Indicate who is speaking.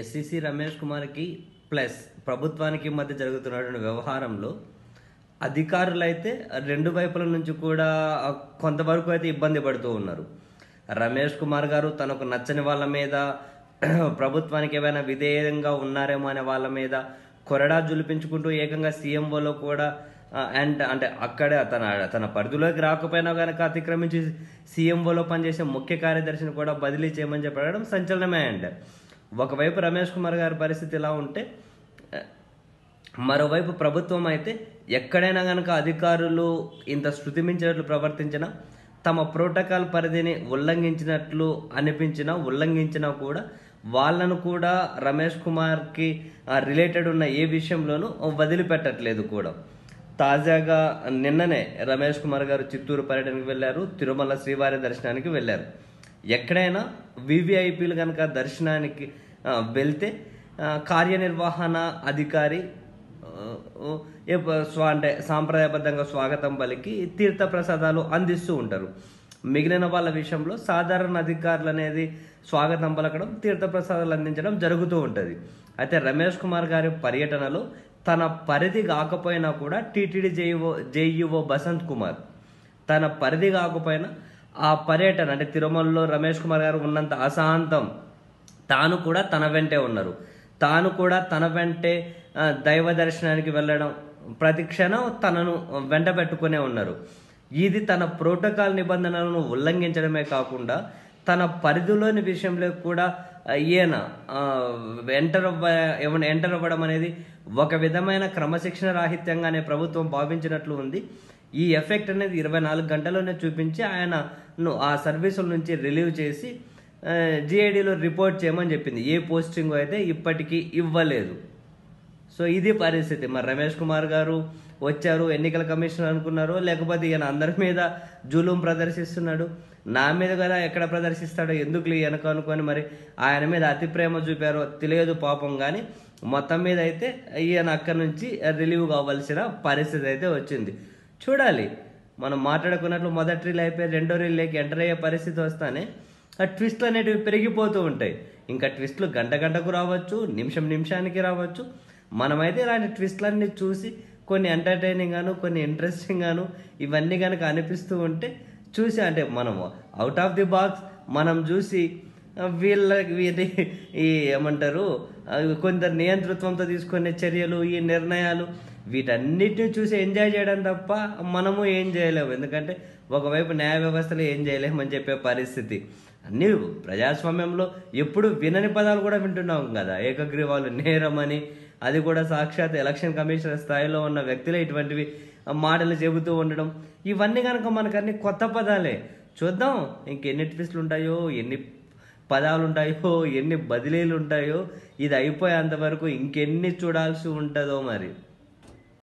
Speaker 1: SCC Ramesh కుమార్కి plus ప్రభుత్వానికి మధ్య జరుగుతున్నటువంటి వ్యవహారంలో అధికారులైతే రెండు వైపుల నుంచి కూడా కొంతవరకు అయితే ఇబ్బంది పడుతూ ఉన్నారు. రమేష్ కుమార్ గారు తనకు నచ్చని వాళ్ళ మీద ప్రభుత్వానికి ఏమైనా విధేయంగా ఉన్నారేమో అనే వాళ్ళ మీద కొరడా జులిపించుకుంటూ ఏకంగా సీఎంఓలో కూడా అండ్ అంటే అక్కడే తన తన పరిధిలోకి రాకపోయినా కనుక అతిక్రమించి సీఎంఓలో పనిచేసే ముఖ్య కార్యదర్శిని కూడా బదిలీ చేయమని చెప్పడం సంచలనమే అండ్ ఒకవైపు రమేష్ కుమార్ గారి పరిస్థితి ఇలా ఉంటే మరోవైపు ప్రభుత్వం అయితే ఎక్కడైనా కనుక అధికారులు ఇంత శృతి మించినట్లు ప్రవర్తించినా తమ ప్రోటోకాల్ పరిధిని ఉల్లంఘించినట్లు అనిపించినా ఉల్లంఘించినా కూడా వాళ్ళను కూడా రమేష్ కుమార్కి రిలేటెడ్ ఉన్న ఏ విషయంలోనూ వదిలిపెట్టట్లేదు కూడా. తాజాగా నిన్ననే రమేష్ కుమార్ గారు చిత్తూరు పర్యటనకు వెళ్ళారు తిరుమల శ్రీవారి దర్శనానికి వెళ్ళారు. ఎక్కడైనా వివిఐపీలు కనుక దర్శనానికి వెళ్తే కార్యనిర్వహణ అధికారి ఏ స్వా అంటే సాంప్రదాయబద్ధంగా స్వాగతం పలికి తీర్థ ప్రసాదాలు అందిస్తూ ఉంటారు. మిగిలిన వాళ్ళ విషయంలో సాధారణ అధికారులు అనేది స్వాగతం పలకడం తీర్థ ప్రసాదాలు అందించడం జరుగుతూ ఉంటుంది. అయితే రమేష్ కుమార్ గారి పర్యటనలో తన పరిధి కాకపోయినా కూడా TTD JEO JEO Basanth Kumar తన పరిధి కాకపోయినా ఆ పర్యటన అంటే తిరుమలలో రమేష్ కుమార్ గారు ఉన్నంత అశాంతం తాను కూడా తన వెంటే ఉన్నారు. తాను కూడా తన వెంటే దైవ దర్శనానికి వెళ్ళడం ప్రతి క్షణం తనను వెంట పెట్టుకునే ఉన్నారు. ఇది తన ప్రోటోకాల్ నిబంధనలను ఉల్లంఘించడమే కాకుండా తన పరిధిలోని విషయంలో కూడా ఈయన ఎంటర్ అవ్వ ఎంటర్ అవ్వడం అనేది ఒక విధమైన క్రమశిక్షణ రాహిత్యంగానే ప్రభుత్వం భావించినట్లు ఉంది. ఈ ఎఫెక్ట్ అనేది ఇరవై నాలుగు గంటల్లోనే చూపించి ఆయనను ఆ సర్వీసుల నుంచి రిలీవ్ చేసి జిఐడిలో రిపోర్ట్ చేయమని చెప్పింది. ఏ పోస్టింగ్ అయితే ఇప్పటికీ ఇవ్వలేదు. సో ఇది పరిస్థితి. మరి రమేష్ కుమార్ గారు వచ్చారు ఎన్నికల కమిషన్ అనుకున్నారు లేకపోతే ఈయన అందరి మీద జూలుం ప్రదర్శిస్తున్నాడు. నా మీద కదా ఎక్కడ ప్రదర్శిస్తాడో ఎందుకు వెనక అనుకొని మరి ఆయన మీద అతి ప్రేమ చూపారో తెలియదు పాపం కానీ మొత్తం మీద అయితే ఈయన అక్కడి నుంచి రిలీవ్ కావాల్సిన పరిస్థితి అయితే వచ్చింది. చూడాలి. మనం మాట్లాడుకున్నట్లు మొదటి రీల్ అయిపోయి రెండో రీల్లోకి ఎంటర్ అయ్యే పరిస్థితి వస్తానే ఆ ట్విస్ట్లు అనేటివి పెరిగిపోతూ ఉంటాయి. ఇంకా ట్విస్ట్లు గంట గంటకు రావచ్చు నిమిషం నిమిషానికి రావచ్చు. మనమైతే ఇలాంటి ట్విస్ట్లన్నీ చూసి కొన్ని ఎంటర్టైనింగ్ గాను కొన్ని ఇంట్రెస్టింగ్ గాను ఇవన్నీ కనుక అనిపిస్తూ ఉంటే చూసి అంటే మనము అవుట్ ఆఫ్ ది బాక్స్ మనం చూసి వీళ్ళ వీరి ఈ ఏమంటారు కొందరు నియంతృత్వంతో తీసుకునే చర్యలు ఈ నిర్ణయాలు వీటన్నిటిని చూసి ఎంజాయ్ చేయడం తప్ప మనము ఏం చేయలేము. ఎందుకంటే ఒకవైపు న్యాయ వ్యవస్థలో ఏం చేయలేమని చెప్పే పరిస్థితి. అన్ని ప్రజాస్వామ్యంలో ఎప్పుడు వినని పదాలు కూడా వింటున్నాం కదా. ఏకగ్రీవాలు నేరమని అది కూడా సాక్షాత్ ఎలక్షన్ కమిషనర్ స్థాయిలో ఉన్న వ్యక్తులే ఇటువంటివి మాటలు చెబుతూ ఉండడం. ఇవన్నీ కనుక మనకన్నీ కొత్త పదాలే. చూద్దాం ఇంకెన్ని ట్విస్ట్లు ఉంటాయో ఎన్ని పదాలు ఉంటాయో ఎన్ని బదిలీలు ఉంటాయో ఇది అయిపోయేంత వరకు ఇంకెన్ని చూడాల్సి ఉంటుందో మరి.